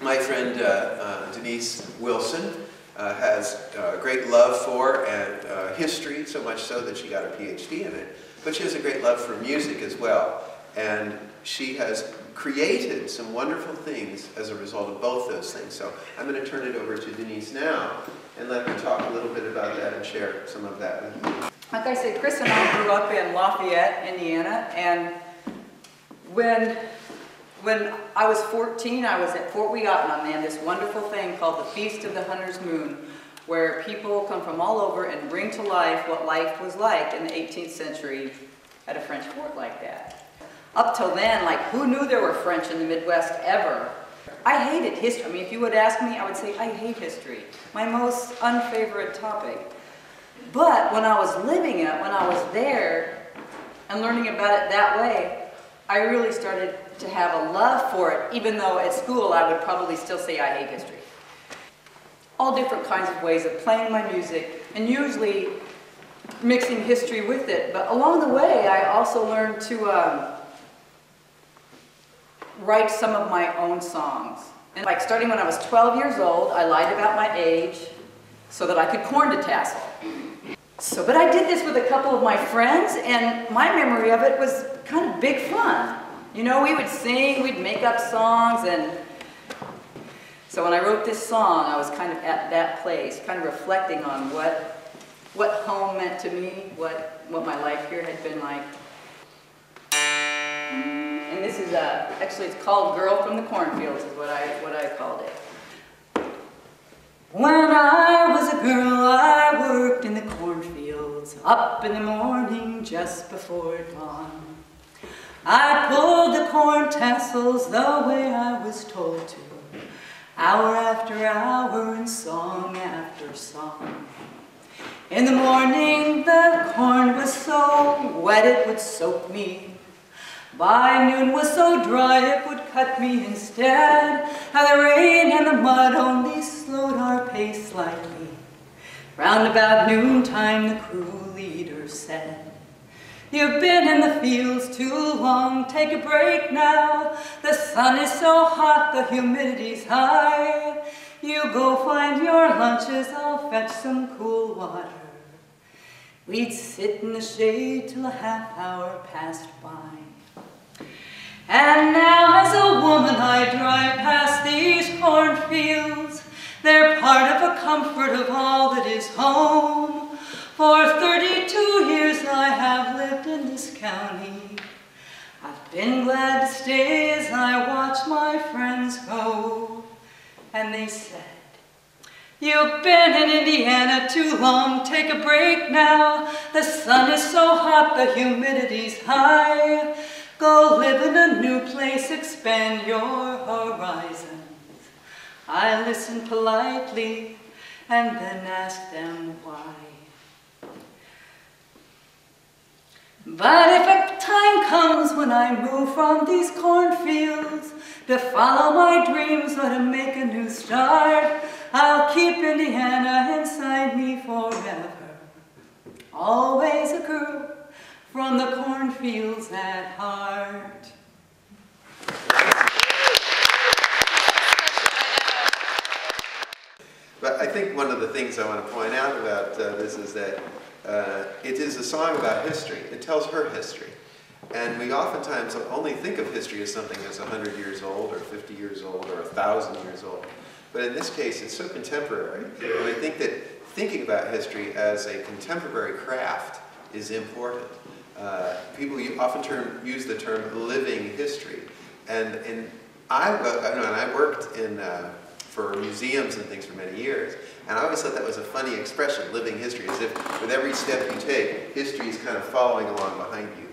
my friend uh, uh, Denise Wilson uh, has a great love for and history, so much so that she got a PhD in it. But she has a great love for music as well. And she has created some wonderful things as a result of both those things. So I'm going to turn it over to Denise now and let her talk a little bit about that and share some of that with you. Like I said, Chris and I grew up in Lafayette, Indiana, and when when I was 14, I was at Fort They had this wonderful thing called the Feast of the Hunter's Moon, where people come from all over and bring to life what life was like in the 18th century at a French fort like that. Up till then, like, who knew there were French in the Midwest ever? I hated history. I mean, if you would ask me, I would say I hate history. My most unfavorite topic. But when I was living it, when I was there and learning about it that way, I really started to have a love for it, even though at school I would probably still say I hate history. All different kinds of ways of playing my music, and usually mixing history with it. But along the way, I also learned to um, write some of my own songs. And like starting when I was 12 years old, I lied about my age so that I could corn detassel. So, but I did this with a couple of my friends, and my memory of it was kind of big fun. You know, we would sing, we'd make up songs, and so when I wrote this song, I was kind of at that place, kind of reflecting on what, what home meant to me, what, what my life here had been like. And this is, a, actually it's called Girl from the Cornfields is what I, what I called it. When I was a girl, I worked in the cornfields, up in the morning just before dawn. I pulled the corn tassels the way I was told to, hour after hour and song after song. In the morning the corn was so wet it would soak me. By noon was so dry it would cut me instead. How the rain and the mud only slowed our pace slightly. Round about noontime the crew leader said, You've been in the fields too long, take a break now. The sun is so hot, the humidity's high. You go find your lunches, I'll fetch some cool water. We'd sit in the shade till a half hour passed by. And now as a woman I drive past these cornfields. They're part of a comfort of all that is home. For county. I've been glad to stay as I watch my friends go. And they said, You've been in Indiana too long, take a break now. The sun is so hot, the humidity's high. Go live in a new place, expand your horizons. I listened politely and then asked them why. But if a time comes when I move from these cornfields to follow my dreams or to make a new start, I'll keep Indiana inside me forever. Always a girl from the cornfields at heart. But I think one of the things I want to point out about uh, this is that uh, it is a song about history. It tells her history. And we oftentimes only think of history as something that's 100 years old or 50 years old or 1,000 years old. But in this case, it's so contemporary. And I think that thinking about history as a contemporary craft is important. Uh, people often term, use the term living history. And, and I, I, know, and I worked in, uh, for museums and things for many years. And I always thought that was a funny expression, living history, as if with every step you take, history is kind of following along behind you.